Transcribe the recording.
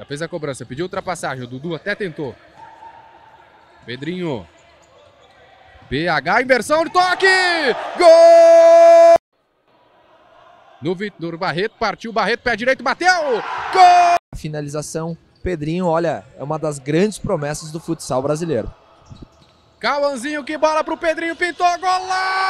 Já fez a cobrança, pediu ultrapassagem. O Dudu até tentou. Pedrinho. BH inversão de toque! Gol! No Vitor Barreto, partiu Barreto, pé direito, bateu! Gol! Finalização, Pedrinho, olha, é uma das grandes promessas do futsal brasileiro. Cauãzinho, que bola pro Pedrinho, pintou, golaço!